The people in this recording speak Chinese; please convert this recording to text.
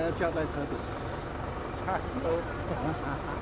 要叫在车顶。插车。